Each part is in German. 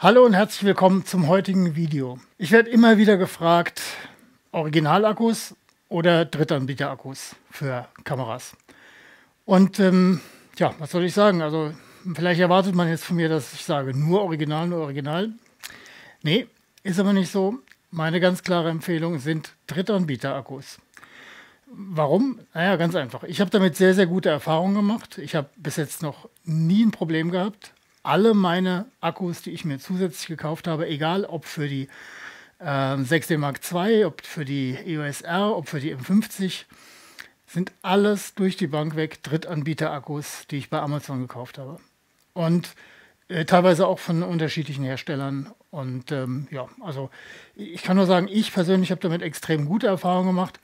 Hallo und herzlich willkommen zum heutigen Video. Ich werde immer wieder gefragt, Originalakkus oder Drittanbieter-Akkus für Kameras. Und ähm, ja, was soll ich sagen? Also vielleicht erwartet man jetzt von mir, dass ich sage, nur Original, nur Original. Nee, ist aber nicht so. Meine ganz klare Empfehlung sind Drittanbieter-Akkus. Warum? Naja, ganz einfach. Ich habe damit sehr, sehr gute Erfahrungen gemacht. Ich habe bis jetzt noch nie ein Problem gehabt alle meine Akkus, die ich mir zusätzlich gekauft habe, egal ob für die äh, 6D Mark II, ob für die EOS R, ob für die M50, sind alles durch die Bank weg Drittanbieter-Akkus, die ich bei Amazon gekauft habe. Und äh, teilweise auch von unterschiedlichen Herstellern. Und ähm, ja, also ich kann nur sagen, ich persönlich habe damit extrem gute Erfahrungen gemacht.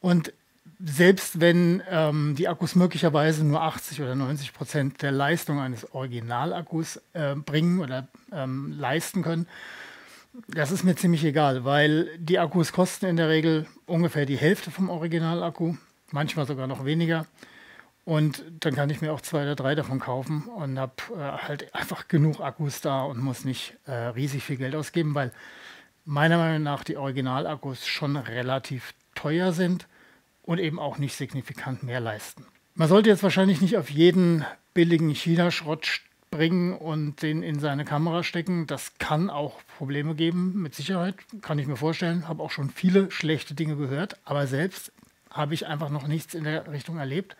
Und selbst wenn ähm, die Akkus möglicherweise nur 80 oder 90 Prozent der Leistung eines Originalakkus äh, bringen oder ähm, leisten können, das ist mir ziemlich egal, weil die Akkus kosten in der Regel ungefähr die Hälfte vom Originalakku, manchmal sogar noch weniger. Und dann kann ich mir auch zwei oder drei davon kaufen und habe äh, halt einfach genug Akkus da und muss nicht äh, riesig viel Geld ausgeben, weil meiner Meinung nach die Originalakkus schon relativ teuer sind und eben auch nicht signifikant mehr leisten. Man sollte jetzt wahrscheinlich nicht auf jeden billigen China-Schrott springen und den in seine Kamera stecken. Das kann auch Probleme geben, mit Sicherheit, kann ich mir vorstellen. Habe auch schon viele schlechte Dinge gehört, aber selbst habe ich einfach noch nichts in der Richtung erlebt.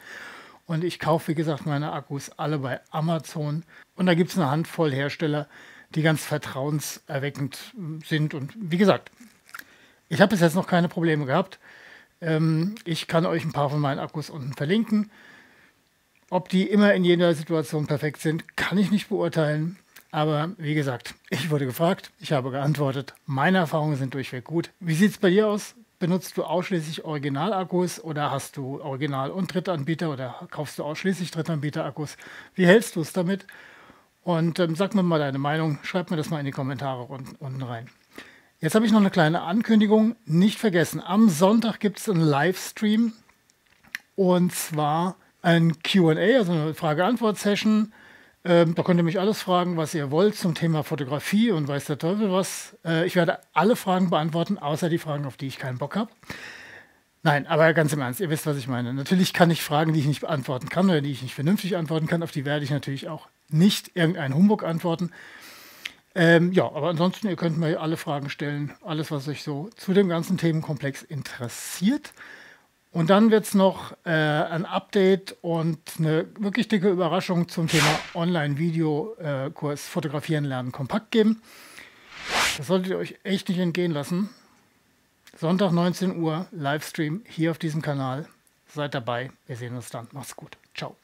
Und ich kaufe, wie gesagt, meine Akkus alle bei Amazon. Und da gibt es eine Handvoll Hersteller, die ganz vertrauenserweckend sind. Und wie gesagt, ich habe bis jetzt noch keine Probleme gehabt. Ähm, ich kann euch ein paar von meinen Akkus unten verlinken. Ob die immer in jeder Situation perfekt sind, kann ich nicht beurteilen. Aber wie gesagt, ich wurde gefragt, ich habe geantwortet. Meine Erfahrungen sind durchweg gut. Wie sieht es bei dir aus? Benutzt du ausschließlich Originalakkus oder hast du Original- und Drittanbieter oder kaufst du ausschließlich Drittanbieter-Akkus? Wie hältst du es damit? Und ähm, sag mir mal deine Meinung, schreib mir das mal in die Kommentare unten rein. Jetzt habe ich noch eine kleine Ankündigung. Nicht vergessen, am Sonntag gibt es einen Livestream und zwar ein QA, also eine Frage-Antwort-Session. Ähm, da könnt ihr mich alles fragen, was ihr wollt zum Thema Fotografie und weiß der Teufel was. Äh, ich werde alle Fragen beantworten, außer die Fragen, auf die ich keinen Bock habe. Nein, aber ganz im Ernst, ihr wisst, was ich meine. Natürlich kann ich Fragen, die ich nicht beantworten kann oder die ich nicht vernünftig antworten kann, auf die werde ich natürlich auch nicht irgendeinen Humbug antworten. Ähm, ja, aber ansonsten, ihr könnt mir alle Fragen stellen, alles, was euch so zu dem ganzen Themenkomplex interessiert. Und dann wird es noch äh, ein Update und eine wirklich dicke Überraschung zum Thema Online-Video-Kurs Fotografieren lernen kompakt geben. Das solltet ihr euch echt nicht entgehen lassen. Sonntag 19 Uhr Livestream hier auf diesem Kanal. Seid dabei. Wir sehen uns dann. Macht's gut. Ciao.